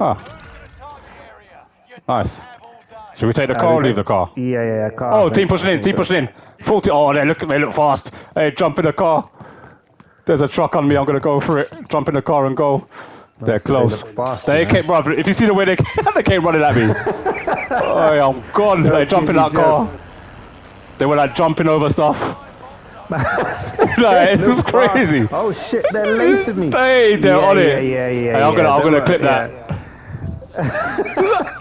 Ah, nice. Should we take the car or leave the car? Yeah, yeah, yeah. Car, Oh, team pushing in, team pushing in. 40. Oh, they look, they look fast. Hey, jump in the car. There's a truck on me. I'm gonna go for it. Jump in the car and go. They're they close. fast, They man. came, bro. If you see the way they came, they came running at me, oh, I'm gone. They jump in that car. They were like jumping over stuff. like, this is crazy. Oh shit, they're lacing me. Hey, they're yeah, on yeah, it. Yeah, yeah, Hey, yeah. I'm gonna, I'm gonna clip yeah. that. Oh, 그거